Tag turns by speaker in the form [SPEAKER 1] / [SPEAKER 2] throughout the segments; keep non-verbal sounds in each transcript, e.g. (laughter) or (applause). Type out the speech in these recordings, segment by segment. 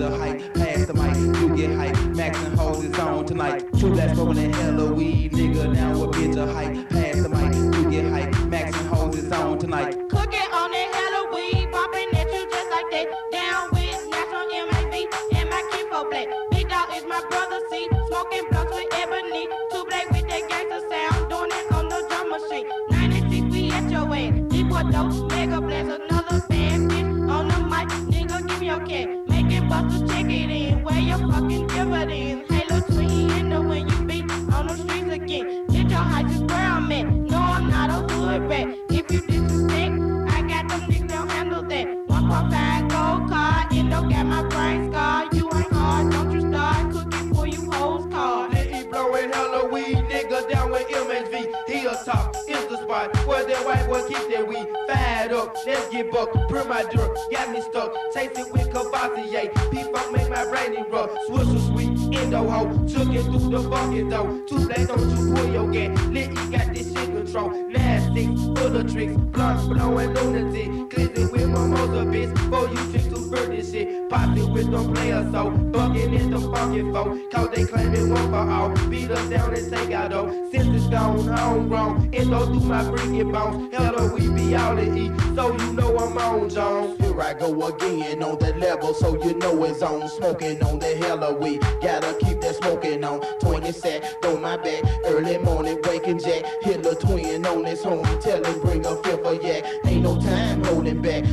[SPEAKER 1] A hype. Pass the mic, you get hype. Max and hoes is on tonight. True that's smoking that hella get
[SPEAKER 2] buck. Drug, got me stuck. Taste it with Courvoisier. P-Funk make my brain rough. Swisher sweet, endo hoe. Took it through the bucket though. Two black, don't you pull your gas. Lit, you got this shit control. Nasty, full of tricks. Blunt, blowing lunatic. With mimosa, bitch. Before you drink to burn this shit. Pop it with them players so. Bucking in the funky folk. Cause they claim it one for all. Beat us down and take out though. Since it's gone, homegrown. Endo through my freaky bones. Hella, we be all to eat. So you know I'm on, Jones.
[SPEAKER 3] Here I go again on that level, so you know it's on. Smoking on the hella weed, gotta keep that smoking on. 20 set, throw my back. Early morning, waking jack. Hit the twin on his home, tell him bring a fifth of yak. Ain't no time holding back.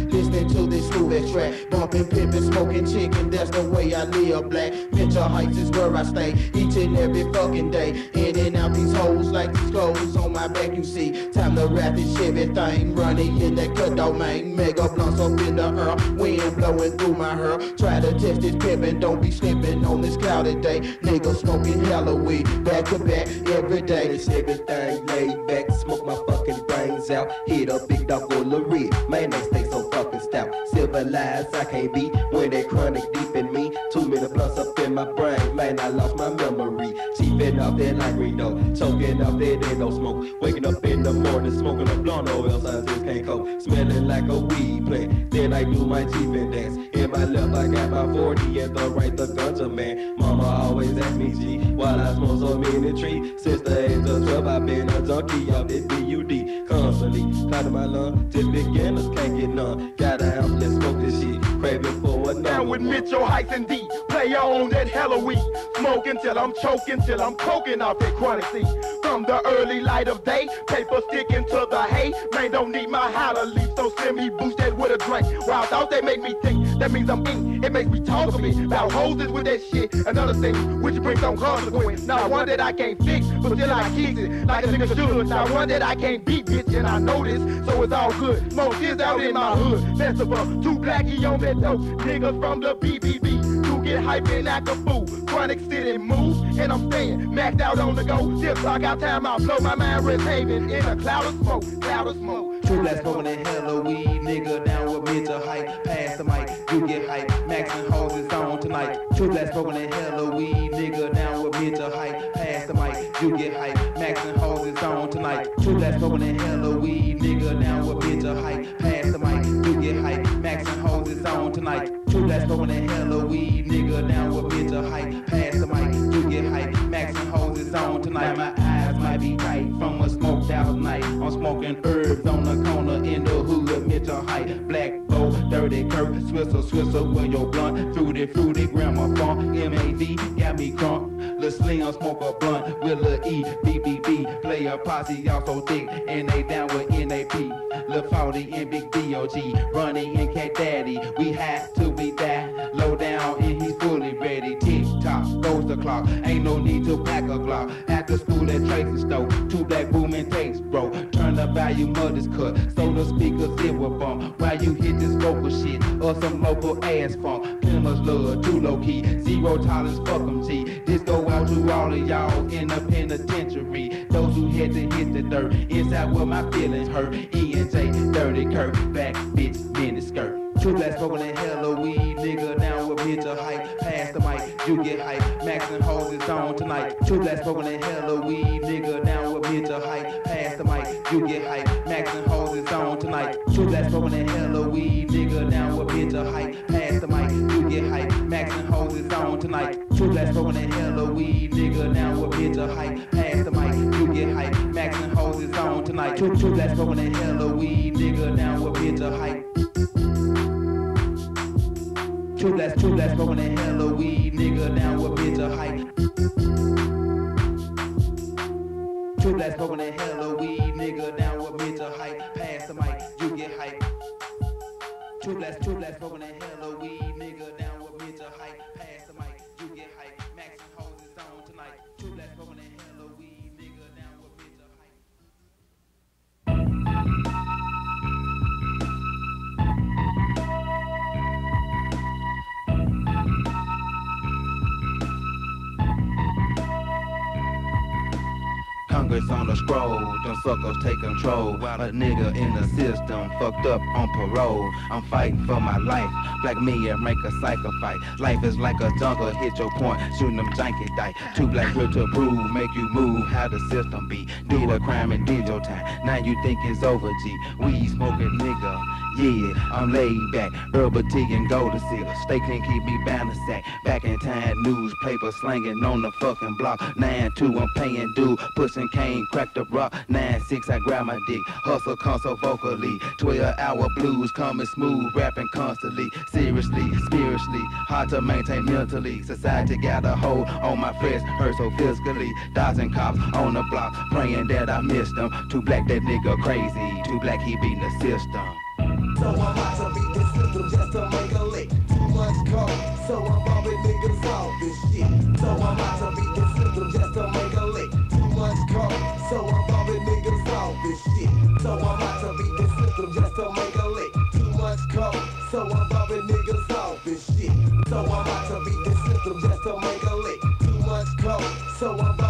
[SPEAKER 3] This ass track. Bumping, pimping, smoking chicken, that's the way I live black. Mental Heights is where I stay, each and every fucking day. In and out these hoes like these clothes on my back, you see. Time to wrap this Chevy thing, running in that cut dog man. Mega blunts up in the air, wind blowing through my hair. Try to test this pimpin', don't be slipping on this cloudy day. Nigga smoking Halloween, back to back every day.
[SPEAKER 4] It's everything laid back, smoke my fucking brains out. Hit a big dog red, man, they stay so fucking stout. Civilized, I can't be when they chronic deep in me. Too many blunts up in my brain, man, I lost my memory. Chiefing off that light window, choking off that endo smoke. Waking up in the morning, smoking a blunt, or else I just can't cope. Smelling like a weed plant, then I do my chiefing dance. In my left, I got my 40, and the right, the ganja man. Mama always asked me, G, while I smoke so many trees. Since the age of 12, I've been a junkie of this BUD. Constantly, clouding my lung, till beginners can't get none. Got a house, let's smoke this shit. Craving for another
[SPEAKER 5] Down with. Mitchell Heights and D. Play on that Halloween. Smoking till I'm choking, till I'm croaking off that chronic seed. From the early light of day, paper sticking to the hay. Man, don't need my holler leaf, so send me boost that with a drink. Wild thoughts they make me think, that means I'm ink. It makes me talk a bit about hoses with that shit. Another thing, which brings on consequence. Now one that I can't fix, but still I kicks it like a nigga should. Now one that I can't beat, bitch, and I know this, so it's all good. More kids out in my hood. Festival, two blackie on that dope. Niggas from the BBB, you get hype and act a fool. Chronic city moves, and I'm staying out on the go. Till I got time, I'll blow my mind rest haven in a cloud of smoke, cloud of smoke.
[SPEAKER 1] True black smoking that hella weed, nigga down with mental hype. Pass the mic, you get hype. Max and hoes is on tonight. True black smoking that hella weed, nigga down with mental hype. Pass the mic, you get hype. Max and hoes is on tonight. True black smoking that hella weed, nigga down with mental hype. Pass the mic, you get hype. Max and is on tonight. True black smoking that hella weed, nigga down with mental hype get hype. Maxi holds his own tonight. My eyes might be tight from a smoked out night. I'm smoking herbs on
[SPEAKER 6] the corner in the hood, mental height. Black bow, dirty curve, swizzle, swizzle with your blunt. Fruity, fruity, grandma funk. MHV, got me crunk. Little sling, I smoke a blunt. With Lil' E, BBB. Play a posse, y'all so thick. And they down with NAP. Lil' and Big DOG. Ronnie and Cat Daddy. We had to be that. Two black booming tapes, bro. Turn the volume this cut, so the speakers it will bump. While you hit this vocal shit, or some local ass funk. Plymouth love, too low key, zero tolerance, fuck 'em G. This go out to all of y'all in the penitentiary. Those who had to hit the dirt, inside where my feelings hurt. E and J, dirty Kirk, back bitch, mini skirt. Two black smoking hella weed, nigga down with mental hype. You get hype. Max and hoes is on tonight. Two black smoking and hella weed, nigga down with mental hype. Pass the mic, you get hype. Max and hoes is on tonight. Two black smoking and hella weed, nigga down with mental hype. Pass the mic, you get hype. Max and hoes is on tonight. Two black smoking and hella weed, nigga down with mental hype. Pass the mic, you get hype. Max and hoes is on tonight. Two two black smoking and hella weed, nigga down with mental hype. Two blacks, two blacks, smoking a hella weed, nigga down with mental hype. Two blacks, smoking a hella weed, nigga down with mental hype. Pass the mic, you get hype. Two blacks, two blacks, smoking hella On the scroll, them suckers take control. While a nigga in the system fucked up on parole. I'm fighting for my life, black me and make a cycle fight. Life is like a jungle, hit your point, shooting them janky dice. Two black grip to prove, make you move, how the system be. Did a crime and did your time, now you think it's over, G. We smoking nigga, yeah, I'm laid back. Herbal tea and golden seal, stay clean, keep me banner sack. Back in time, newspaper slanging on the fucking block. 9-2, I'm paying due, pushing cane, crack the rock. 9-6, I grab my dick, hustle console vocally. 12 hour blues coming smooth, rapping constantly. Seriously, spiritually, hard to maintain mentally. Society got a hold on my flesh, hurt so physically. Dodging cops on the block, praying that I missed them. Too black, that nigga crazy. Too black, he beating the system.
[SPEAKER 7] So I'm about to beat this system just to make a lick. Too much coke, so I'm bumping niggas off this shit. So I'm about to beat this system just to make a lick. Too much coke, so I'm bumping niggas off this shit. So I'm about to beat this system just to make a lick. Too much coke, so I'm bumping niggas off this shit. So I'm about to beat this system just to make a lick. Too much coke, so I'm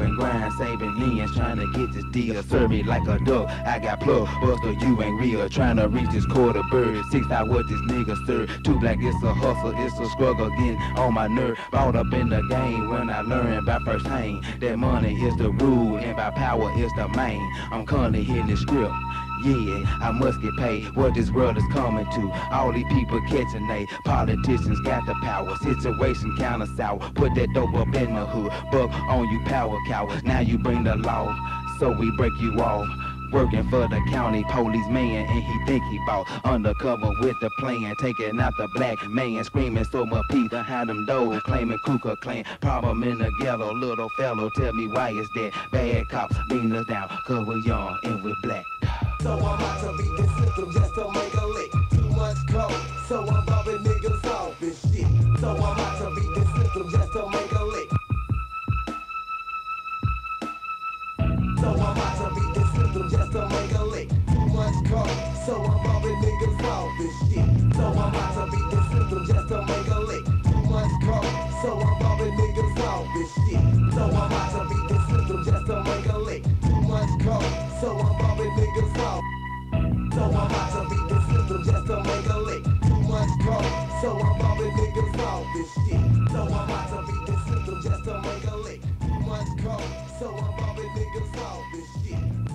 [SPEAKER 6] Gangsta grind, saving millions, trying to get this deal. Serve me like a duck. I got plug, buster, you ain't real. Trying to reach this quarter bird. Six out what this nigga stir. Two black, it's a hustle, it's a struggle, getting on my nerve. Brought up in the game when I learned by first hand. That money is the rule, and by power is the main. I'm currently hitting the script. Yeah, I must get paid. What this world is coming to. All these people catching they politicians got the power. Situation kinda sour. Put that dope up in the hood. Buck on you, power cow. Now you bring the law, so we break you off. Working for the county policeman and he think he bought undercover with the plan, taking out the black man, screaming so much peace behind them doors, claiming Kuka clan. Problem in the ghetto, little fellow, tell me why is that? Bad cops beating us down, cause we're young and we're black.
[SPEAKER 7] So I'm about to beat this system just to make a lick. Too much coke, so I'm bumping niggas off this shit. So I'm about to beat this system just to make a lick. So I'm about to this just to make a lick. Too much coke, so I'm bumping niggas off this shit. So I'm about to beat this system just to make a lick. Too much coke, so I'm bumping niggas off this shit. So I'm about to beat this system just to make a lick. Too much coke, so I'm bumping niggas off. So I'm about to beat this system just to make a lick. Too much coke, so I'm bumping niggas off this shit. So I'm about to beat this system just to make a lick. Too much coke, so I'm bumping niggas off this shit.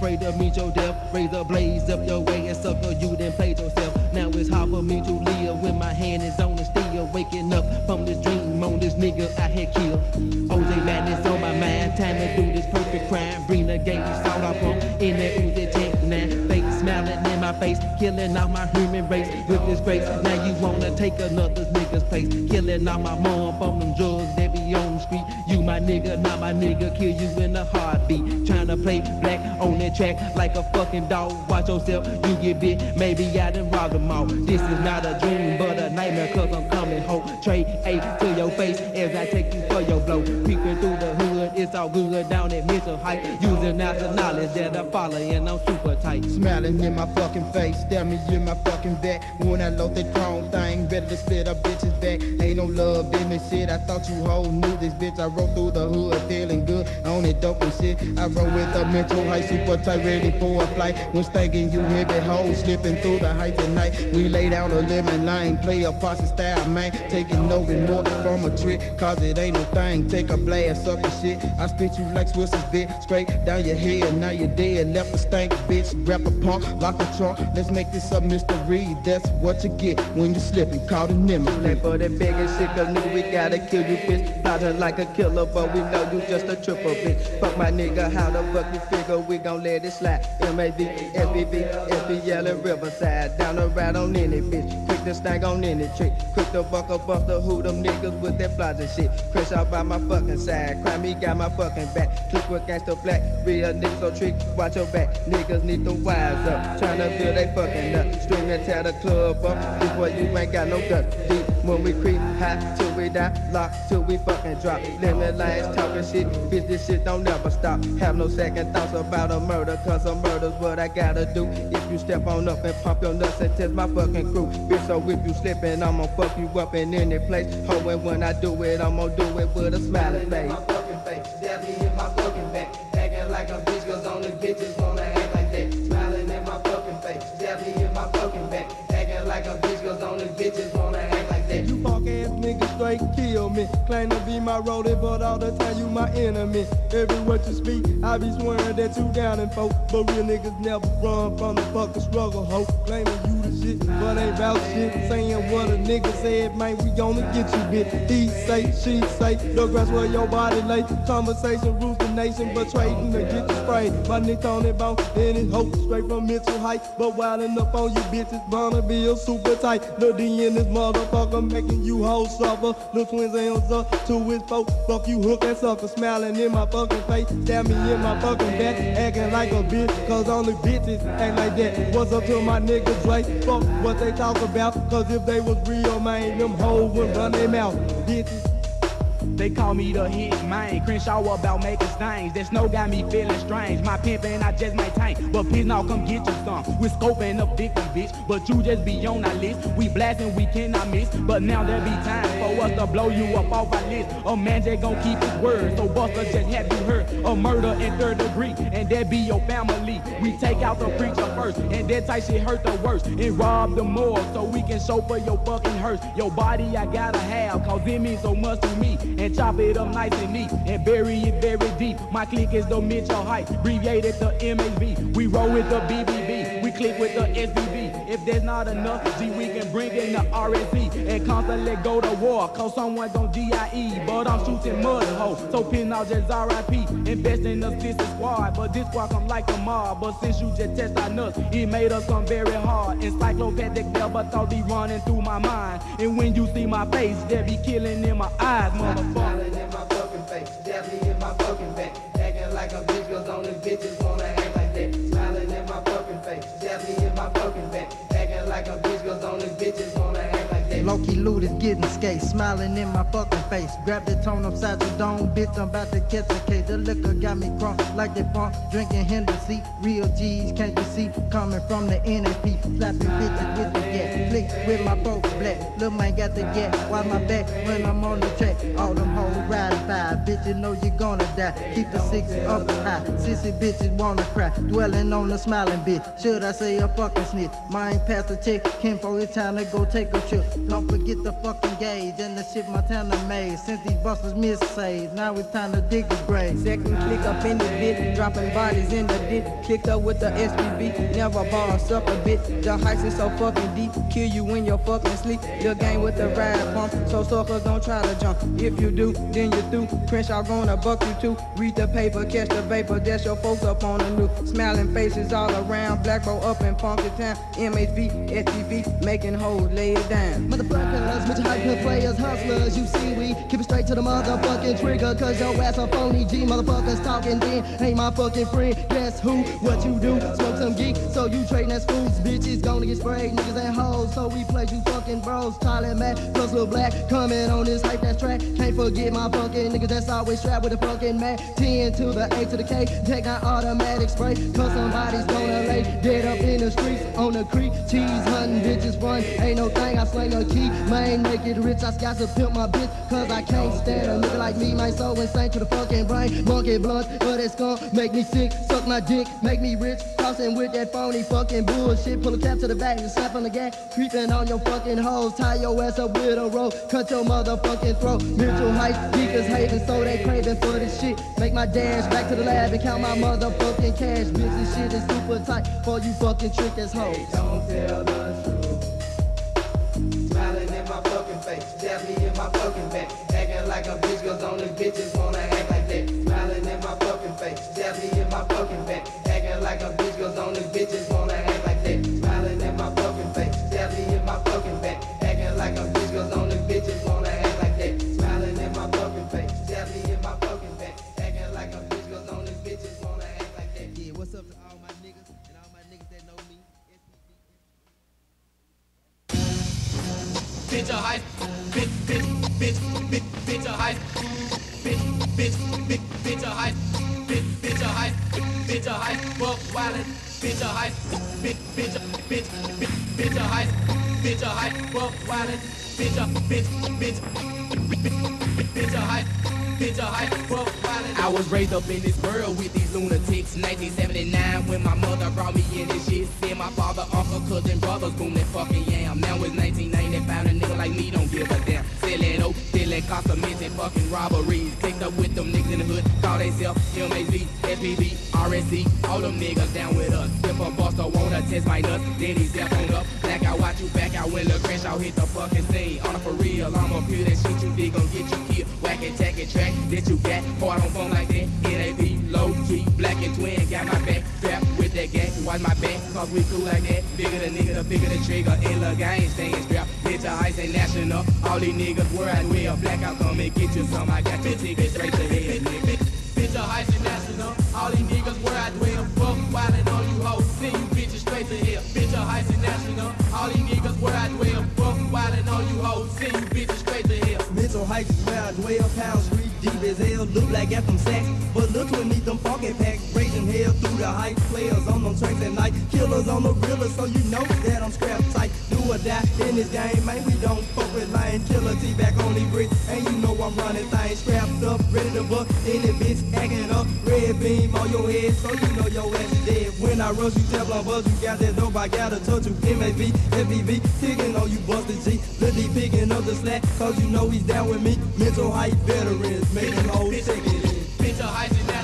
[SPEAKER 7] afraid to
[SPEAKER 8] meet your death. Raise a blaze up your way and sucker you then play yourself. Now it's hard for me to live when my hand is on the steel. Waking up from this dream on this nigga I had killed. OJ man on my mind. Time to do this perfect crime. Bring the gang you sought up on in that Uzi 10 face. Killing off my human race with this grace. Now you wanna take another nigga's place. Killing off my mom from them drugs that be on the street. You my nigga, not my nigga. Kill you in a heartbeat. Trying to play black on that track like a fucking dog. Watch yourself, you get bit. Maybe I done robbed them all. This is not a dream, but a nightmare, cause I'm coming home. Trade eight to your face as I take you for your blow. Peeping through the hood, it's all good down at mental height. Using out the knowledge that I follow, and I'm super tight.
[SPEAKER 9] Smiling in my fucking face, stare me in my fucking back. When I load that chrome thing, better split a bitch's back. Ain't no love in this shit. I thought you whole knew this bitch. I rode through the hood, feeling good on it dope and shit. I rode with a mental high, super tight, ready for a flight. When stinking you heavy hoes slipping through the heights tonight. We lay down a lemon line, play a posse style, man. Taking no remorse from a trick, cause it ain't no thing. Take a blast, suck the shit. I spit you like Swiss's bit, straight down your head. Now you're dead, left a stank bitch. Grab a punk, lock the trunk. Let's make this a mystery. That's what you get when you slipping, caught in
[SPEAKER 8] Play
[SPEAKER 9] memory.
[SPEAKER 8] for that big and shit, cause nigga, we gotta kill you, bitch. Plotting like a killer, but we know you just a triple bitch. Fuck my nigga, how the fuck you figure we gon' let it slide? M-H-V, S-B-V, S-B-L and Riverside. Down the ride on any bitch. Quick to stank on any trick. Quick to buck up off the hood, them niggas with their flies and shit. Chris out by my fucking side. Crime me got my fucking back. Click with gangsta black. Real niggas so trick, watch your back. Niggas need to wise up. Tryna build they fucking up. String and tear the club up. Before you ain't got no guts. Deep when we creep high till we die. Lock till we fucking drop. Lemon lines talking shit. Bitch, this shit don't never stop. Have no second thoughts about a murder. Cause a murder's what I gotta do. If you step on up and pump your nuts and test my fucking crew. Bitch, so if you slippin', I'ma fuck you up in any place. Ho, and when I do it, I'ma do it with a smiling face.
[SPEAKER 2] my fucking face. Stab in my fucking back. Acting like a bitch, cause only bitches wanna act like that. Smiling in my fucking face. Stab in my fucking back. Acting like a bitch, cause only bitches wanna act like that.
[SPEAKER 10] You punk ass niggas straight kill me. Claim to be my roadie, but all the time you my enemy. Every word you speak, I be swearing that you down and folk. But real niggas never run from the fucking struggle, ho. Claiming you shit, but ain't about shit. Saying what a nigga said, man, we gonna get you, bitch. He say, she say, the grass where your body lay. Conversation the nation, but trading to get you sprayed. My nigga on it bone, and it hope straight from mental height. But wildin' up on you bitches, Burner Bill super tight. The D in this motherfucker making you hoes suffer. The twins hands up to his folk. Fuck you, hook that sucker, smiling in my fucking face. Stab me in my fucking back, acting like a bitch. Cause only bitches act like that. What's up to my niggas, Drake? Fuck what they talk about. Cause if they was real, man, them hoes would run their mouth. Bitches.
[SPEAKER 11] They call me the hit man. Crenshaw about making stains. That snow got me feeling strange. My pimpin' I just maintain. But please now come get you some. We're scoping the victim, bitch. But you just be on our list. We blasting, we cannot miss. But now there be time for us to blow you up off our list. A man just gon' keep his word. So Buster just have you heard. A murder in third degree. And that be your family. We take out the preacher first. And that type shit hurt the worst. And rob the morgue so we can show for your fucking hearse. Your body I gotta have. Cause it means so much to me. And chop it up nice and neat. And bury it very deep. My clique is the Mitchell Height. Abbreviated the MHV. We roll with the BBB. We click with the SBB. If there's not enough, see we can bring in the RSC. And constantly go to war. Cause someone gon' DIE. But I'm shooting mud hoes. So pin out just RIP. Invest in the sister squad. But this squad come like a mob. But since you just test our nuts, it made us come very hard. Encyclopedic never thought be running through my mind. And when you see my face, they be killing in my eyes, motherfucker.
[SPEAKER 2] Act like.
[SPEAKER 12] Low-key loot is getting skate, smiling in my fucking face. Grab the tone upside the dome, bitch, I'm about to catch a case. The liquor got me crunk like they pump, drinking Hennessy. Real G's, can't you see?
[SPEAKER 13] Coming from the NFP. Slapping bitches with the gat. Flick with my folks black. Lil' man got the gat. Watch my back when I'm on the track. All them hoes ride five. Bitch, you know you're gonna die. Keep the six up high. Sissy bitches wanna cry. Dwelling on the smiling bitch. Should I say a fucking snitch? Mine pass the check. Came for it's time to go take a trip. Don't forget the fucking gauge and the shit my town done made. Since these busters miss saves, now it's time to dig the grave.
[SPEAKER 14] Second click up in the bit, dropping bodies in the ditch. Clicked up with the SPB, never boss up a bit. The heights is so fucking deep, kill you when you're fucking sleep. The game with the ride pump, so suckers don't try to jump. If you do, then you through. Crenshaw gonna buck you too. Read the paper, catch the vapor, that's your folks up on the new. Smiling faces all around, black bro up in funky town. MHV, SPV, making hoes lay it down.
[SPEAKER 12] Motherfuckers, bitch hyper players, hustlers, you see we keep it straight to the motherfucking trigger, cause your ass a phony G. Motherfuckers talking then, ain't my fucking friend. Guess who? What you do? Smoke some geek, so you trading as fools. Bitches gonna get sprayed, niggas and hoes, so we play you fucking bros. Tyler Matt plus Lil Black coming on this hype that's track. Can't forget my fucking niggas that's always strapped with a fucking Mac. 10 to the A to the K, take an automatic spray, cause somebody's gonna lay dead up in the streets on the creek. Cheese hunting bitches fun, ain't no thing, I slang a key. Man, make it rich, I got to pimp my bitch, cause I can't stand a nigga like me. My soul insane to the fucking brain. Monkey blunt, but it's gon' make me sick. Suck my dick, make me rich. Tossing with that phony fucking bullshit. Pull a cap to the back and slap on the gas. Creeping on your fucking hoes. Tie your ass up with a rope. Cut your motherfucking throat. Mental heights, geekers hating, so they craving for this shit. Make my dash back to the lab and count my motherfucking cash. Bitch, this shit is super tight for you fucking trick as hoes.
[SPEAKER 10] Don't tell the
[SPEAKER 15] buck wildin', bitch a heist, bitch, bitch, bitch, bitch, bitch a heist, bitch a heist, buck wildin', bitch a, bitch, bitch, bitch a heist, bitch a heist, buck wildin'. I was raised up in this world with these lunatics. 1979 when my mother brought me in this shit. Then my father, uncle, cousin, brothers, boom that fucking yam. Now it's 1995, a nigga like me don't give a customers fucking robberies. Picked up with them niggas in the hood, call they self MHV, SPV, RSC. All them niggas down with us. If a buster wanna test my nuts, then he's up on up. Black out, watch you back out when the crash out hit the fucking scene. On for real, I'ma here that shit you dig gon' get you killed. Whack and tack track that you got. Hard on phone like that. NAV, low key, black and twin, got my back. With that gang, watch my back, cause we cool like that. Bigger the nigga, the bigger the trigger. In the game, staying strapped. Bitch, the ice ain't national. All these niggas where I will. Blackout come and get you some. I got your ticket straight to hell, nigga. Bitch, a heist and national. All these niggas where I dwell. Fuck wildin' on you hoes. Send you bitches straight to hell. Bitch, a heist and national. All these niggas where I dwell. Fuck wildin' on you hoes. Send you bitches straight to hell.
[SPEAKER 16] Mental heights is where I dwell, pounds reach deep as hell, look like sacks. But look beneath them funky packs, raising hell through the height. Players on them tracks at night, killers on the realer, so you know that I'm strapped tight. Do or die in this game, man, we don't fuck with lying. Killer T back on these bricks, and you know I'm running things. Strapped up, ready to buck, any bitch acting up. Red beam on your head, so you know your ass is dead. When I rush you, Teflon buzz, you got that dope, I gotta touch you. MHV, FBV, ticking on you, busted G. Me picking up the slack, cause you know he's down with me. Mental height veterans, making.
[SPEAKER 15] Bitch, a heist and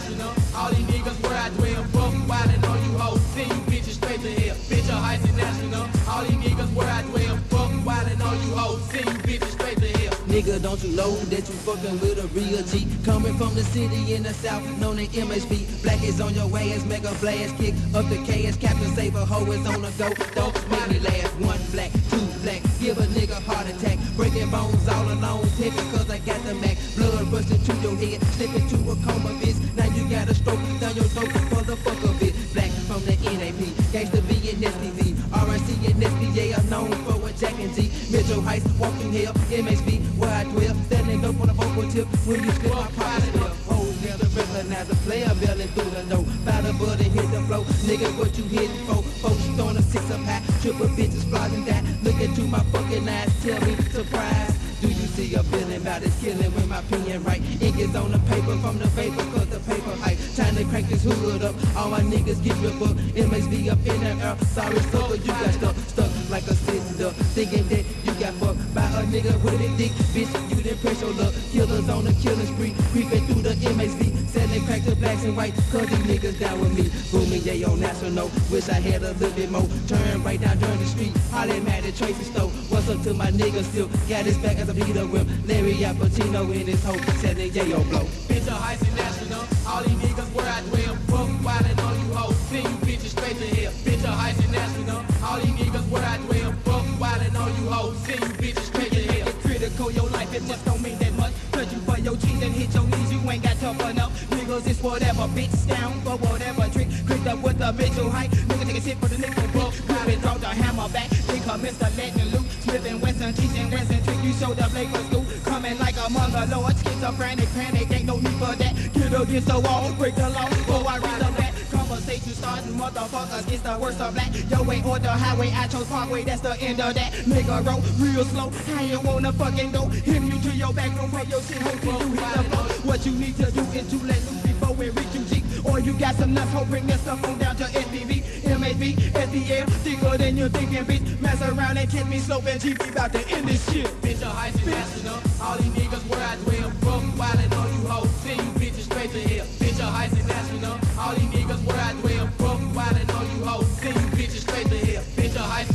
[SPEAKER 15] to hell. Bitch, heist and national. All these niggas where I dwell. Fuck wildin' on you hoes. See you bitches straight to hell.
[SPEAKER 2] Nigga, don't you know that you fucking with a real G? Coming from the city in the south, known as MHV. Black is on your ass, mega blast, kick up the KS. Captain Saber, hoe is on the go. Don't make me laugh. One black, two black, give a nigga heart attack. Breaking bones all alone, pimping cause I got the Mac. Blood rushing to your head, slip into a coma, bitch. Now you got a stroke down your throat for the from the NAP, gangsta B and STV. RIC and are known for a Jack and G. Metro Heights, walking hell, MHV, where I dwell. Standing up on the vocal tip when you slip my pride never recognize a player belling through the a butt and hit the flow. Nigga, what you hitting for? Folks throwing a six up high. Triple bitches flogging that. Look into my fucking eyes. Tell me surprise. Do you see a feeling about this killing with my opinion right? Ink is on the paper from the paper cause the paper hype. Time to crank this hood up. All my niggas give you a book. MSV up in the air. Sorry, sucker, you got stuck, stuck like a sister. Thinking that you got fucked by a nigga with a dick. Bitch, you didn't press your luck. Killers on the killing spree. Creeping through the MSV. Selling crack to blacks and whites. Cause these niggas down with me. Booming, yeah, yo, national. Wish I had a little bit more. Turn right down during the street. Holly mad at Tracy Stowe. What's to my niggas still? Got his back as a Peter Whip. Larry Apatino in his hoe. Selling, yeah, yo, blow.
[SPEAKER 15] Bitch, a heist national. All these niggas where I dwell. Fuck wildin' on you hoes. Send you bitches straight to hell. Bitch, a heist national. All these niggas where I dwell. Fuck wildin' on you hoes. Send you bitches straight to hell.
[SPEAKER 17] It's critical, your life, it just don't mean that much. Touch you for your cheese and hit your knees, you ain't got tough enough. Niggas, it's whatever, bitch, down for whatever trick. Cricked up with the mental height. Nigga take a shit for the nickel book. Grab it, throw the hammer back. Think her Mr. Letting loot. Smith and Wesson, teaching Wesson trick. You show the for school. Coming like a mongoloid. Schizophrenic, panic, ain't no need for that. Get against the wall, break the law. Before I read the back. Conversation starting, motherfuckers, it's the worst of black. Yo way or the highway, I chose Parkway, that's the end of that. Nigga roll real slow, I ain't wanna fucking go. Hit you to your back room, where your shit till you hit the floor. What you need to do is to let loose before we reach you G. Or you got some nuts, hope bring that stuff on down to SPV, MAB, SDL, thicker than you thinking, bitch. Mess around and kiss me slow and GP about to end this shit.
[SPEAKER 15] Bitch, a heist national. All these niggas where I dwell. Fuck wildin' on you hoes. Send you bitches straight to hell. Bitch, a heist national. All these niggas where I dwell. Fuck wildin' on you hoes. Send you bitches straight to hell. Bitch, a heist.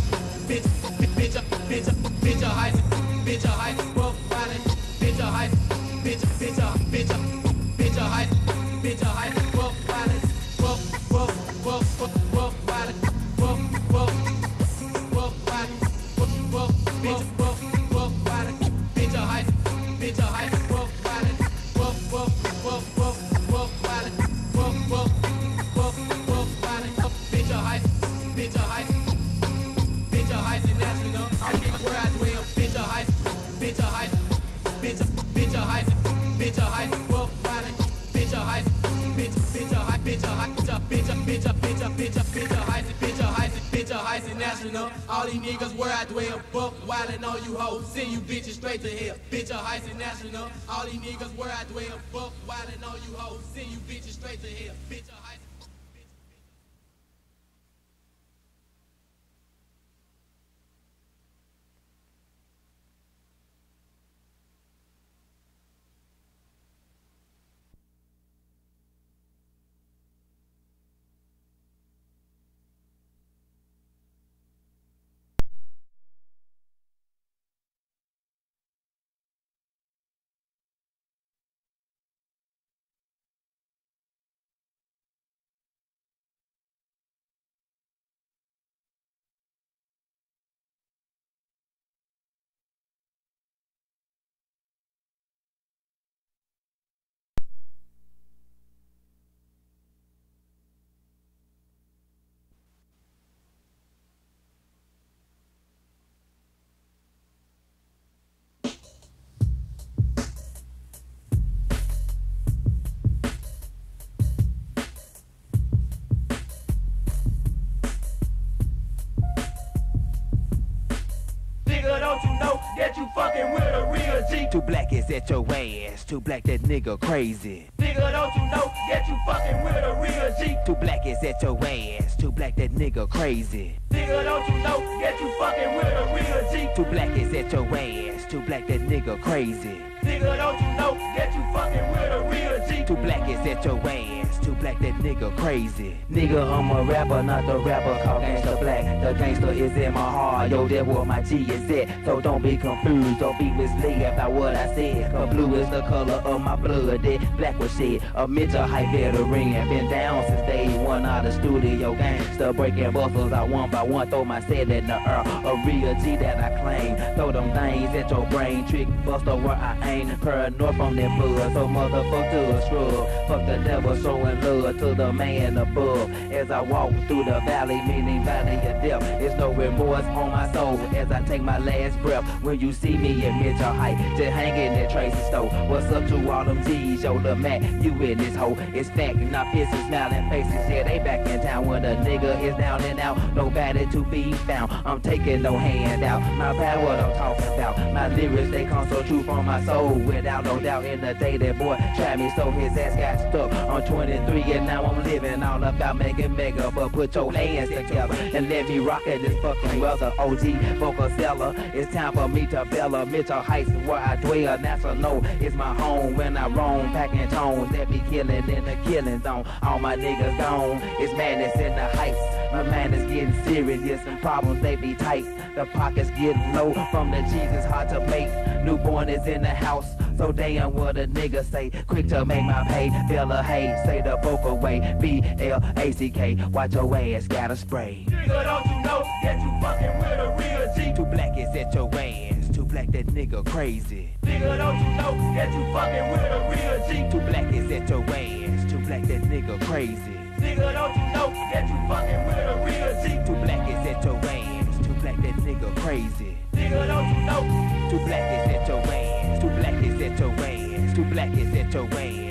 [SPEAKER 15] Bitch, bitch, bitch, bitch, a heist. Bitch, a heist. Fuck wildin'. Bitch, a heist. Bitch, bitch, bitch, bitch, a heist. Bitch, a heist. Hoes. Send you bitches straight to hell.
[SPEAKER 18] G?
[SPEAKER 6] Too black is at your ass. Too black that nigga crazy.
[SPEAKER 18] Nigga, don't you know that you fucking with a real G?
[SPEAKER 6] Too black is at your ass. Too black that nigga crazy.
[SPEAKER 18] Nigga, don't you know that you fucking with a real G?
[SPEAKER 6] Too black is at your ass. Too black that nigga crazy.
[SPEAKER 18] Nigga, don't you know that you fucking with a real G?
[SPEAKER 6] Too black is at your ass. Too black that nigga crazy. Nigga, I'm a rapper, not the rapper called Gangsta Black. The gangster is in my heart, yo, that where my G is at. So don't be confused, don't be misled by what I said. Cause blue is the color of my blood, that black was shed. A mental hype veteran, been down since day one out of studio gangsta. Breaking bustles out one by one, throw my set in the air. A real G that I claim. Throw them things at your brain, trick buster where I aim. Paranoid from that blood, so motherfucker, screw scrub. Fuck the devil, showing love to the man above. As I walk through the valley, meaning valley of death, there's no remorse on my soul as I take my last breath. When you see me at Mitchell Height, just hanging at Tracy Store. What's up to all them G's? Yo, the Mac, you in this hole. It's fact, I pissing, smiling faces. Yeah, they back in town when a nigga is down and out. Nobody to be found. I'm taking no handout. My power, what I'm talking about. My lyrics, they come so true from my soul. Without no doubt, in the day that boy tried me, so his ass got stuck. I'm 23 and now I'm living all about making mega. But put your hands together and let me rock at this fucking weather. OG, vocal seller. It's time for me to Bella. Mitchell Heights where I dwell. National is my home when I roam. Packing tones that be killing in the killing zone. All my niggas gone. It's madness in the heights. My man is getting serious and problems they be tight. The pockets getting low from the Jesus hard to make. Newborn is in the house. So damn what a nigga say. Quick to make my pay. Fella hey, say the vocal way. B L A C K. Watch your ass gotta spray.
[SPEAKER 2] Nigga, don't you know that you fucking with a real G?
[SPEAKER 6] Too black is at your ass. Black that nigga crazy.
[SPEAKER 2] Nigga, don't you know that you fucking with a real G?
[SPEAKER 6] Too black is at your ass. Too black that nigga crazy.
[SPEAKER 2] Nigga, don't you know that you fucking with a real G?
[SPEAKER 6] Too black is at your ass. Too black that nigga crazy.
[SPEAKER 2] Nigga, don't you know?
[SPEAKER 6] Too black is at your ass. Too black is at your ass. Too black is at your ass.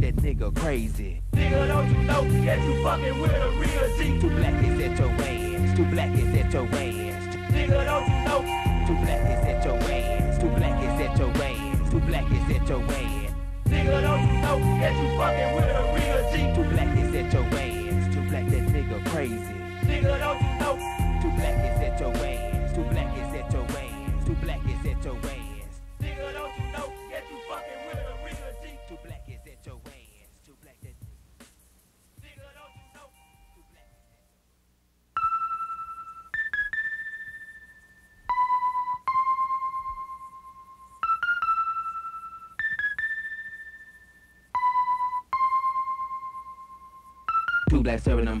[SPEAKER 6] That nigga crazy.
[SPEAKER 2] Nigga, don't you know that you fucking with a real G?
[SPEAKER 6] Too black is at your ass. Too black is at your ass.
[SPEAKER 2] Nigga, don't you know?
[SPEAKER 6] Too black is at your ass. Too black is at your ass. Too black is at your ass.
[SPEAKER 2] Nigga, don't you know that you fucking with a real G?
[SPEAKER 6] Too black is at your ass. Too black that nigga crazy.
[SPEAKER 2] Nigga, don't you know?
[SPEAKER 6] Too black is at your ass. Too black is at your ass. Too black is at your ass.
[SPEAKER 2] Nigga, don't you know that you fucking with a real G?
[SPEAKER 6] Too black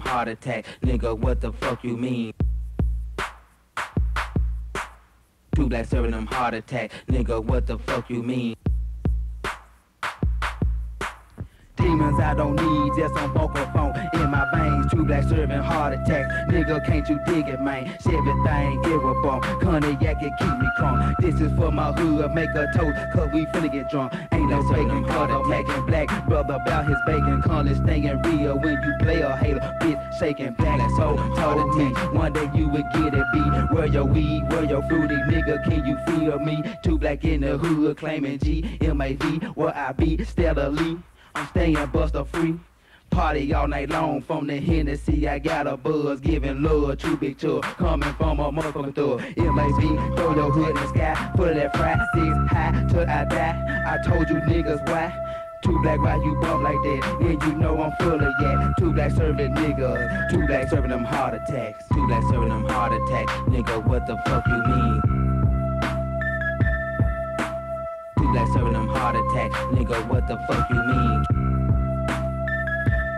[SPEAKER 6] them heart attack. Nigga, what the fuck you mean? Two black serving them heart attack. Nigga, what the fuck you mean? Demons I don't need, just some vocal phone in my veins. Two black serving heart attack. Nigga, can't you dig it, man? Chevy thing, give a bump. Cognac it keep me calm. This is for my hood, make a toast, cause we finna get drunk. Ain't no faking heart attacking black. Brother about his bacon, college staying real when you play a hater. Bitch, shaking black. So told me one day you would get it, be where your weed, where your fruity nigga, can you feel me? Two black in the hood, claiming G, M-H-V, where I be, steadily. I'm staying buster free. Party all night long from the Hennessy. I got a buzz giving love, true big tour. Coming from a motherfucking thug. It may be throw your hood in the sky, put that fry six high till I die. I told you niggas why. Two black, why you bump like that? Yeah, you know I'm full of yeah. Two black serving niggas. Two black serving them heart attacks. Two black serving them heart attacks. Nigga, what the fuck you mean? Two black serving them heart attacks. Nigga, what the fuck you mean?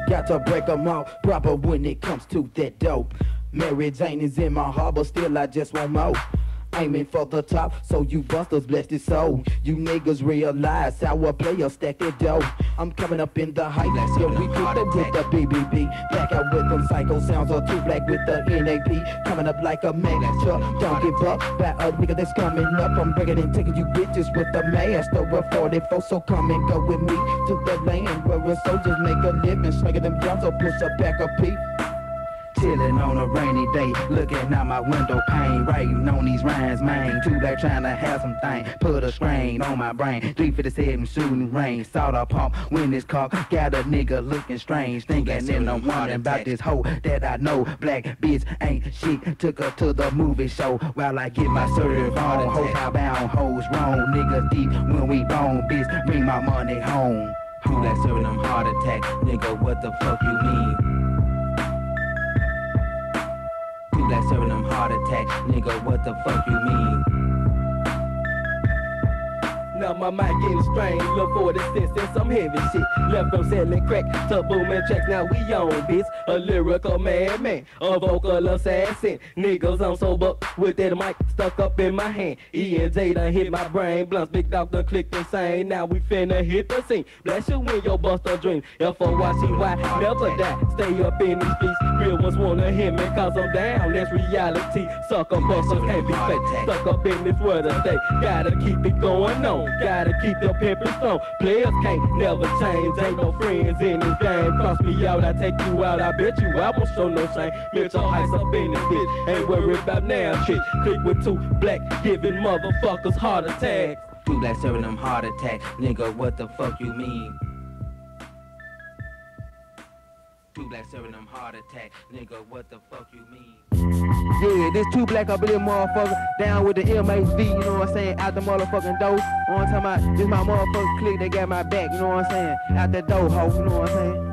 [SPEAKER 19] Got to break 'em off proper when it comes to that dope. Mary Jane is in my heart, but still I just want more. Aiming for the top, so you busters bless this soul. You niggas realize how a player stack that dough. I'm coming up in the height, yeah, we keep it with the BBB. Black out with them psycho sounds, or two black with the NAP. Coming up like a man, truck, don't give up. By a nigga that's coming up, I'm bringing and taking you bitches with the master of 44. So come and go with me to the land where the soldiers make a living, swinging them drums or push up back a peep.
[SPEAKER 6] Chillin' on a rainy day, looking out my window pane, writing on these rhymes, man. Too black trying to have some thing, put a strain on my brain. 357 shooting rain, sawed pump when this car got a nigga looking strange, thinking in the morning about this hoe that I know. Black bitch ain't shit, took her to the movie show while I get my serve on. Hoes how bound, hoes wrong, niggas deep when we bone, bitch, bring my money home. Two black serving them heart attack, nigga, what the fuck you mean? Black serving them heart attack. Nigga, what the fuck you mean?
[SPEAKER 20] Now my mind getting strange. Look for the sense and some heavy shit. Left from selling crack to booming tracks. Now we on this. A lyrical madman, a vocal assassin. Niggas I'm so sober with that mic stuck up in my hand. E and J done hit my brain. Blunts big dog done clicked insane. Now we finna hit the scene. Bless you when your a dream. F-O-Y-C-Y, never die. Stay up in these streets. Real ones wanna hear me cause I'm down. That's reality. Sucker busters can't be fake. Stuck up in this world today. Gotta keep it going on. Gotta keep the pimpin' strong. Players can't never change. Ain't no friends in this game. Cross me out, I take you out. I bet you I won't show no shame. Mental heights up in this bitch. Ain't worried about now shit. Click with two black giving motherfuckers heart attacks.
[SPEAKER 6] Two black serving them heart attack. Nigga, what the fuck you mean? Two black serving them heart attack. Nigga, what the fuck you mean?
[SPEAKER 19] Yeah, this two black up in this motherfucker. Down with the MHV, you know what I'm saying? Out the motherfucking door. You know what I'm talking about? This my motherfucking clique, they got my back, you know what I'm saying? Out the door, ho, you know what I'm saying?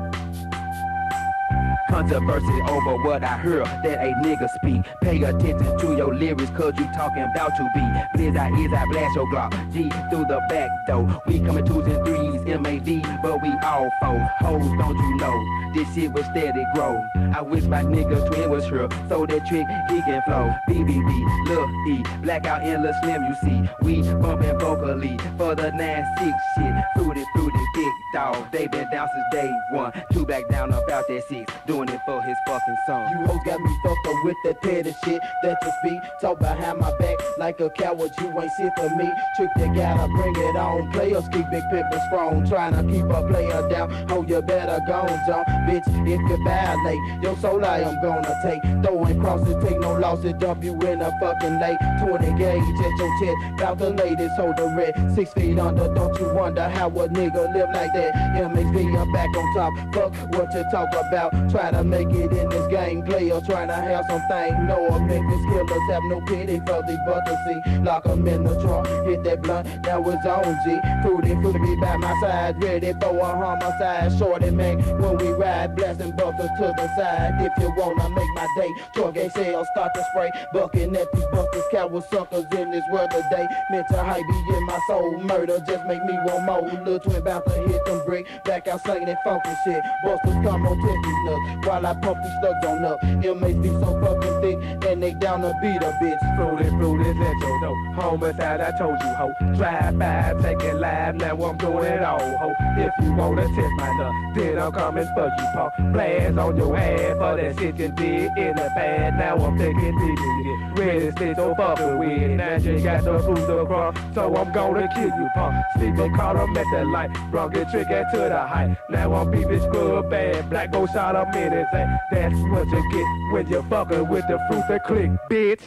[SPEAKER 6] Controversy over what I heard that a nigga speak. Pay attention to your lyrics, cause you talking about to be. Blizz our ears, I blast your Glock. G through the back door. We coming twos and threes, MAD, but we all four. Hoes, don't you know? This shit was steady grow. I wish my nigga twin was here, so that trick he can flow. BBB, Lil E, blackout in Lil Slim, you see. We bumping vocally for the 9-6 shit. Fruity, fruity, big dog. They been down since day one. Two back down about that six, doing it for his fucking song.
[SPEAKER 21] You hoes got me fucked up with that petty shit that you speak. Talk behind my back like a coward, you ain't shit for me. Trick that gotta bring it on. Players keep big pimpin' strong, trying to keep a player down. Oh, you better go jump. Bitch, if you violate, your soul I am gonna take. Throwing crosses, take no losses, dump you in a fucking lake. 20 gauge at your chest, bout the latest, hold the red. Six feet under, don't you wonder how a nigga live like that? MHV, I'm back on top. Fuck what you talk about. Try to make it in this game. Player trying to have something. No, Memphis killers have no pity for the see. Lock 'em in the trunk, hit that blunt, that was on G. Fruity, fruity by my side, ready for a homicide. Shorty man, when we ride, blasting buckers to the side. If you wanna make my day, gate sales start to spray. Bucking at these buckers, coward suckers in this world today. Mental high be in my soul, murder just make me want more. Little twin bout to hit them brick, back out slinging that funky shit. Busters come on these nuts, while I pump these slugs on up. Inmates be so fucking thick, and they down to beat a bitch.
[SPEAKER 22] Through Fruity, fruity, let you know. Homicide, I told you, ho. Drive by, take it live, now I'm doing it all, ho. If you wanna test my then I'm coming for you, punk. Blast on your ass for that shit you did in the past. Now I'm deep in it. Ready, stay so fucking weird. Now you got the proof to cross, so I'm gonna kill you, punk. Sleep and caught him at the light. Brung it trick to the height. Now I'm beefing scrub bad. Black go shot a That's what you get when you fucking with the fruit that click, bitch.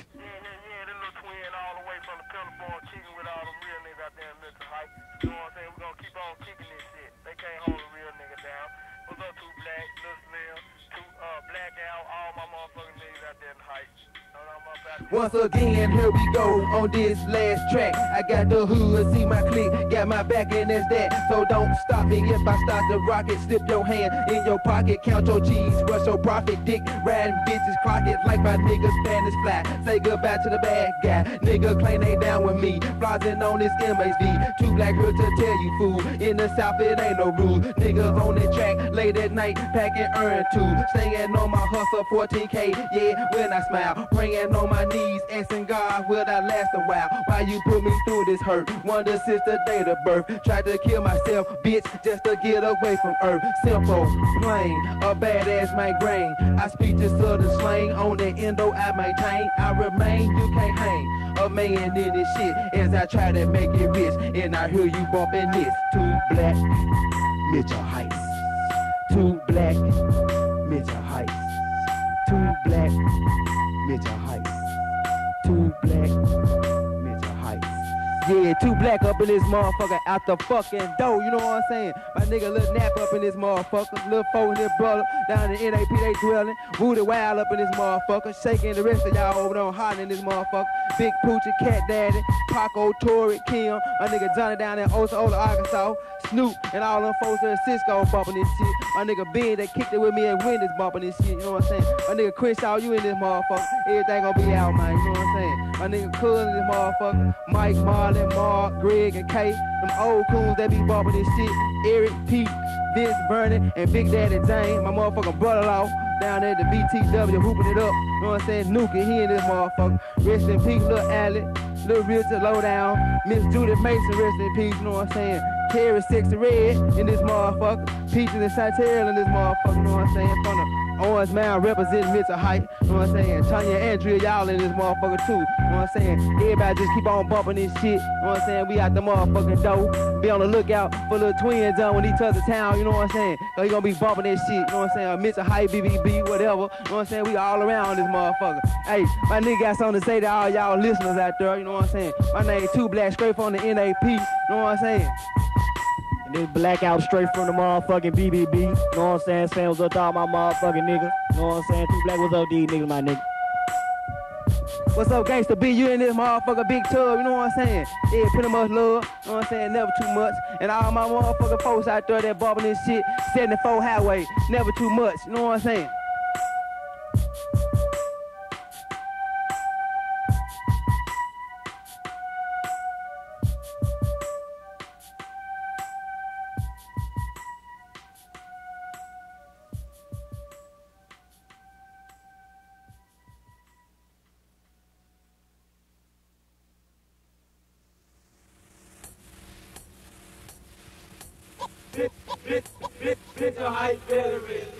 [SPEAKER 19] Once again, here we go on this last track. I got the hood, see my click, got my back, and that's that. So don't stop me if I start the rocket. Slip your hand in your pocket, count your cheese, rush your profit, dick, riding bitches, clock it like my nigga Spanish fly. Say goodbye to the bad guy. Nigga claim they down with me. Flossing on this MHV. Two black girls to tell you, fool. In the south, it ain't no rule. Niggas on the track late at night, packing earn two. Staying on my hustle, 14K, yeah, when I smile. Praying on my knees, asking God, will I last a while? Why you put me through this hurt? Wonder since the date of birth. Tried to kill myself, bitch, just to get away from earth. Simple, plain, a badass migraine. I speak just southern slang on the endo I maintain. I remain, you can't hang. A man in this shit as I try to make it rich. And I hear you bumping this. Two black, Mitchell Heights. Two black, Mitchell Heights. Two black, Mitchell Heights. Two black. Yeah, two black up in this motherfucker out the fucking door, you know what I'm saying? My nigga Lil Nap up in this motherfucker, Lil Foe and his brother down in NAP they dwelling. Woody Wild up in this motherfucker, shaking the rest of y'all over there hollering in this motherfucker. Big Poochie, Cat Daddy, Paco, Tori, Kim, my nigga Johnny down in Osceola, Arkansas, Snoop, and all them folks in Cisco bumping this shit. My nigga Ben that kicked it with me and Wendy's bumping this shit, you know what I'm saying? My nigga Chris, all you in this motherfucker, everything gonna be out, man, you know what I'm saying? My nigga cousin this motherfucker. Mike, Marlon, Mark, Greg, and Kay. Them old coons that be bumping this shit. Eric, Pete, Vince, Vernon, and Big Daddy Dane. My motherfucking brother-in-law down at the BTW hooping it up. You know what I'm saying? Nuka, he in this motherfucker. Rest in peace, little Alec. Little Richard, low down. Miss Judith Mason, rest in peace, you know what I'm saying? Terry Sexy Red in this motherfucker. Peaches and Santerre in this motherfucker, you know what I'm saying? From the Orange Mound representing Mr. Height, you know what I'm saying? Tanya Andrea, y'all in this motherfucker too, you know what I'm saying? Everybody just keep on bumping this shit, you know what I'm saying? We out the motherfucking door. Be on the lookout for little twins done when he touch the town, you know what I'm saying? He gonna be bumping this shit, you know what I'm saying? Mr. Height, BBB, whatever, you know what I'm saying? We all around this motherfucker. Hey, my nigga got something to say to all y'all listeners out there, you know what I'm saying? My name Two Black, straight from the NAP, know what I'm saying?
[SPEAKER 23] And this blackout straight from the motherfucking BBB. Know what I'm saying? Saying what's up to all my motherfucking niggas. Know what I'm saying? Two black, what's up, these niggas, my nigga?
[SPEAKER 19] What's up, gangsta B? You in this motherfucker big tub, you know what I'm saying? Yeah, pretty much love, you know what I'm saying? Never too much. And all my motherfucking folks out there that bumping this shit, 74 highway, never too much, you know what I'm saying?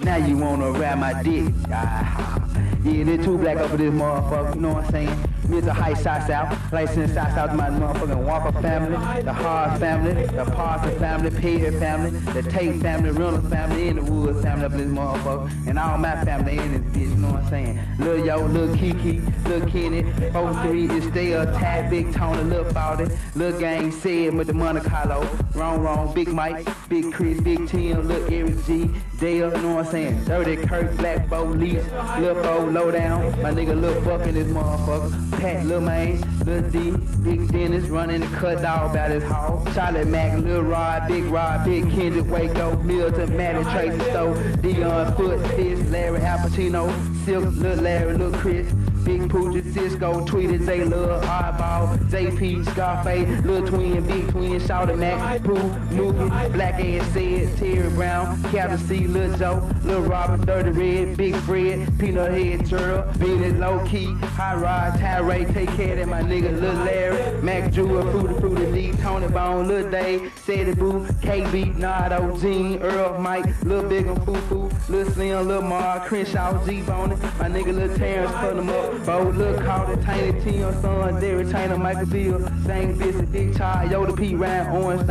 [SPEAKER 19] Now you wanna ride my dick. Ah. Yeah, they too black up for this motherfucker, you know what I'm saying? Mr. High South South, like send South my motherfucking Walker family, the Hard family, the Parson family, Perry family, the Tate family, Reynolds family, and the Woods family up in this motherfucker, and all my family in this bitch, you know what I'm saying? Lil Yo, Lil Kiki, Lil Kenny, 4-3 is still Tad, Big Tony, Lil Fawdy, Lil Gang, Sid with the Monte Carlo, Wrong Wrong, Big Mike, Big Chris, Big Tim, Lil Eric G, Dale, you know what I'm saying? Dirty Kirk, Black Leach, Lil Bo, Low Down, my nigga Lil Buck in this motherfucker, Pat, Lil Main, Lil D, Big Dennis, running the cut dog about his hall, Charlie Mack, Lil Rod, Big Rod, Big Kendrick, Waco, Milton, Matty, Tracy Stowe, Dion Foot, Fist, Larry Apatino, Silk, Lil Larry, Lil Chris, Big Pooja, Cisco, Tweeted, Zay Lil, Oddball, JP, Scarface, Lil Twin, Big Twin, Shouty Mac, Pooh, Nookie, Black Ass Said, Terry Brown, Captain C, Lil Joe, Lil Robert, Dirty Red, Big Fred, Peanut Head, Turtle, Beat It Low Key, High Rod, Tyree, Take Care of my nigga, Lil Larry, Mac Jewel, Fruity Fruity D, Tony Bone, Lil Dave, Sadie Boo, KB, Nardo, Gene, Earl, Mike, Lil Big and Foo Foo, Lil Slim, Lil Mar, Crenshaw, G Bone, my nigga Lil Terrence, put them up, Bo, Lil Carter, Tiny T, on son, Derek China, Michael Bill, Same Biscuit, Big Child, Yoda P, Ryan, Orange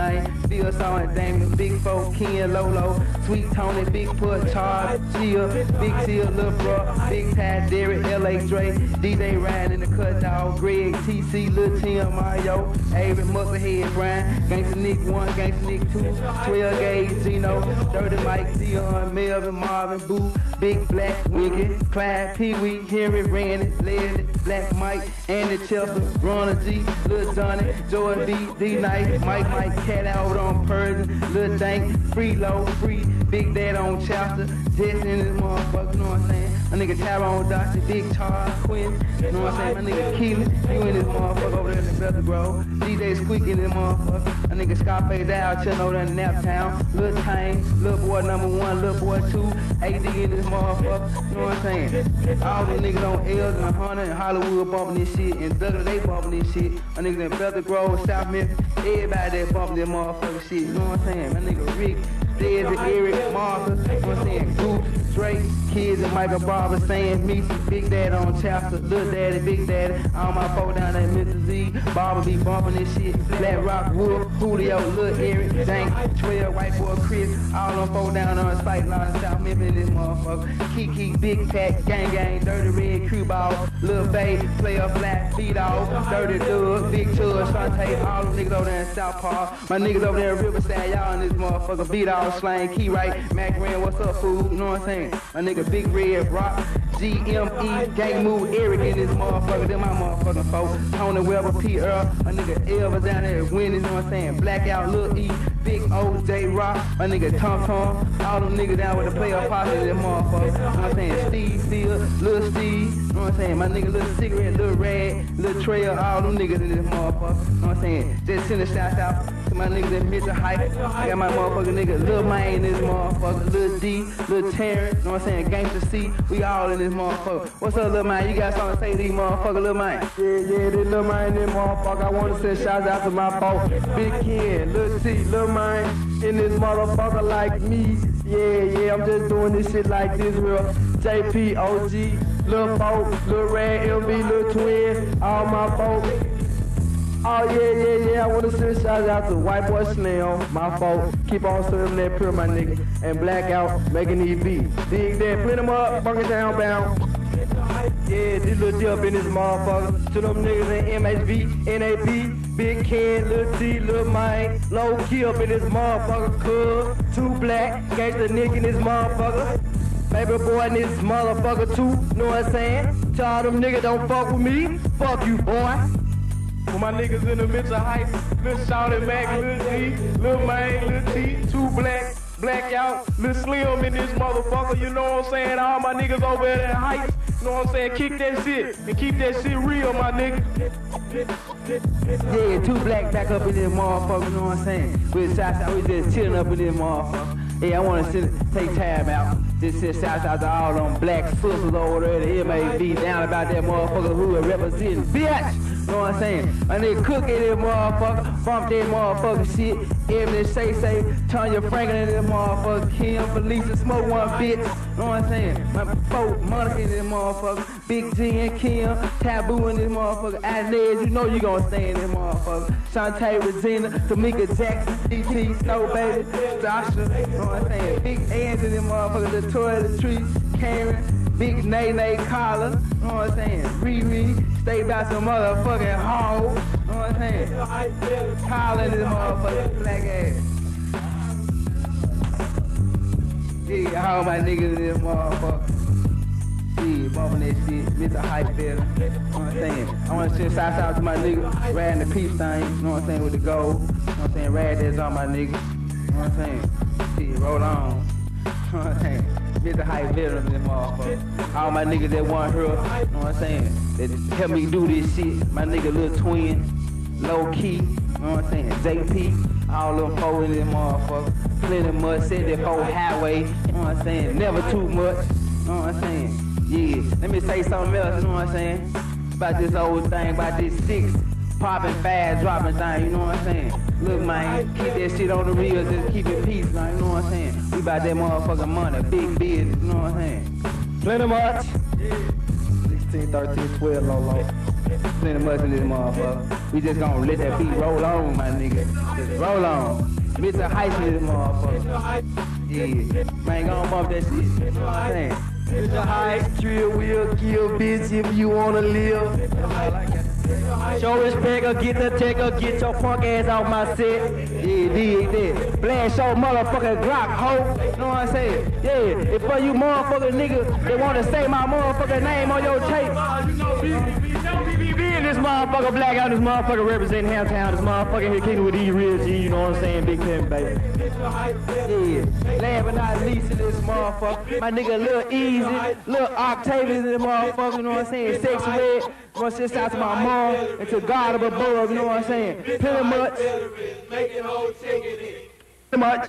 [SPEAKER 19] Thing, Saw and Damon, Big Folk, Ken, Lolo, Sweet Tony, Big Foot, Charles, Chia, Big Seal, Lil Bro, Big Tad, Derek, LA Dre, DJ Ryan in the cut dog, Greg, TC, Lil Tim, Mario, Avery, Musclehead, Brian, Gangsta Nick 1, Gangsta Nick 2, 12 Gauge, Gino, Dirty Mike, Dion, Melvin, Marvin, Boo, Big Black, Wicked, Clyde, Pee Wee, Henry, Randy, Leslie, Black Mike, Andy Chelsea, Ronald G, Lil Johnny, Jordan B, D Knight, Mike Mike, Cat out on Persian, Lil Dank, Free Low, Free, Big Dad on Chester, Jess in this motherfucker, you know what I'm saying? My nigga Tyrone Dodson, Big Charles, Quinn, you know what I'm saying? My nigga Keelan, you in this motherfucker over there in the Bethel Grove, DJ Squeak in this motherfucker, my nigga Scarface out, chillin' over there in Naptown, Lil Tang, Lil Boy number one, Lil Boy two, AD in this motherfucker, you know what I'm saying? All the niggas on L's and Hunter and Hollywood bumping this shit, and Douglas they bumping this shit, my niggas in Bethel Grove, South Memphis, everybody that bumping this motherfucker shit, you know what I'm saying? My nigga Rick, Dez, Eric, Martha, I'm saying? Goop, Drake, kids and Michael Barber saying me, Big Daddy on chapter, Lil Daddy, Big Daddy, all my folk down there, Mr. Z, Barber be bumping this shit, Black Rock, Wolf, Julio, Lil Eric, Dank, 12, White Boy Chris, all them folk down on site line, South Memphis this motherfucker, Kiki, Big Pack, Gang Gang, Dirty Red, Crew Ball, Lil Bay, Player Black, Beat Off, Dirty Doug, Big Tug, Shantae, all them niggas over there in South Park, my niggas over there in Riverside, y'all in this motherfucker, Beat Off, Slang, Key Right, Mac Ran, what's up, fool, you know what I'm saying? My nigga Big Red, Rock, GME, Gang Move, Eric in this motherfucker, them my motherfucking folks. Tony Weber, P. Earl, my nigga Elvis down there winning, you know what I'm saying? Blackout, Lil E, Big OJ Rock, my nigga Tom Tom, all them niggas down with the player posse, them motherfuckers. You know what I'm saying? Steve Steele, Lil Steve, you know what I'm saying? My nigga Lil Cigarette, Lil Red, Lil Trail, all them niggas in this motherfucker. You know what I'm saying? Just send a shout out my niggas that Mitchell Heights. I got my motherfucking nigga Lil Mane in this motherfucker, Lil D, Lil Terrence, you know what I'm saying? Gangsta C, we all in this motherfucker. What's up, Lil Mane? You got something to say to these motherfuckers, Lil Mane?
[SPEAKER 24] Yeah, yeah, this Lil Mine, this motherfucker. I want to send shouts out to my folks. Big Ken, Lil T, Lil Mine, in this motherfucker like me. Yeah, yeah, I'm just doing this shit like this real. JP, OG, Lil Folk, Lil Rad, MB, Lil Twin, all my folks. Oh yeah, yeah, yeah. I want to send shout out to White Boy Snail, my fault. Keep on serving that pure, my nigga. And Blackout making these beats. Dig that, put them up, bunk it down, bound. Yeah, this little dip in this motherfucker. To them niggas in MHV, NAP, Big Ken, Lil T, Lil Mike, Low Key up in this motherfucker. Cuz, two black, gangsta nigga in this motherfucker. Baby boy in this motherfucker too, know what I'm saying? Tell them niggas don't fuck with me, fuck you boy.
[SPEAKER 25] For my niggas in the Mitchell Heights, Lil Shawty Mac, Lil G, Lil Mane, Lil T, two black, blackout, Lil Slim in this motherfucker, you know what I'm saying? All my niggas over there in Heights, you know what I'm saying? Kick that shit and keep that shit real, my nigga.
[SPEAKER 19] Yeah, two black back up in this motherfucker, you know what I'm saying? With shots out, we just chilling up in this motherfucker. Yeah, I want to take time out. Just send shouts out to all them black sisters over there, the MHV, down about that motherfucker who representing bitch. Know what I'm saying? My nigga Cook in this motherfucker, bump that motherfucker shit. Emily Say Say, Tanya Franklin in this motherfucker, Kim, Felicia, Smoke One bitch. Know what I'm saying? My folk, Monica in this motherfucker, Big G and Kim, Taboo in this motherfucker, Inez, you know you gonna stay in this motherfucker. Shantae, Regina, Tamika Jackson, DT, Snow Baby, Joshua, you know what I'm saying? Big Ands in this motherfucker, the toilet tree, Karen, Big Nay Nay Collar, you know what I'm saying? Riri, stay by some motherfucking hoe, you know what I'm saying? Collar this motherfucker, black ass. Yeah, all my niggas in this motherfucker. Bumping that shit, Mr. Hype better. You know what I'm saying? I want to send shouts out to my nigga, riding the peace thing, you know what I'm saying, with the gold. You know what I'm saying? Rad that's on my nigga. You know what I'm saying? Shit, roll on. (laughs) You know what I'm saying? Mr. Hype veteran in this motherfucker. All my niggas that want her, you know what I'm saying? That help me do this shit. My nigga Lil Twin, Low Key, you know what I'm saying? JP, all them four in this motherfucker. Plenty much, said that four highway, you know what I'm saying? Never too much, you know what I'm saying? Yeah, let me say something else, you know what I'm saying? About this old thing, about this six popping fast, dropping thing, you know what I'm saying? Look, man, keep that shit on the real, just keep it peace, man, you know what I'm saying? We about that motherfucking money, big business, you know what I'm saying?
[SPEAKER 24] Plenty much. 16, 13, 12, low, low.
[SPEAKER 19] Plenty much in this motherfucker. We just gonna let that beat roll on, my nigga. Just roll on. Mr. Heights in this motherfucker. Yeah, man, go on bump that shit, you know what I'm saying?
[SPEAKER 24] Mr. Hype, drill, will kill, bitch, if you wanna live. Show respect or get the tech or get your punk ass off my set.
[SPEAKER 19] Yeah, dig that. Blast your motherfucking Glock, ho. You know what I'm saying? Yeah, if for you motherfucking niggas that wanna say my motherfucking name on your tape.
[SPEAKER 23] This motherfucker black out, this motherfucker representing Hamtown, this motherfucker here kicking with these real G, you know what I'm saying? Big Pimp, baby.
[SPEAKER 19] Yeah, last but not least in this motherfucker, my nigga Lil Easy, Lil Octavius in this motherfucker, you know what I'm saying? Sex Red, to shout out to my mom and to God above, you know what I'm saying? Pretty much. Pretty much.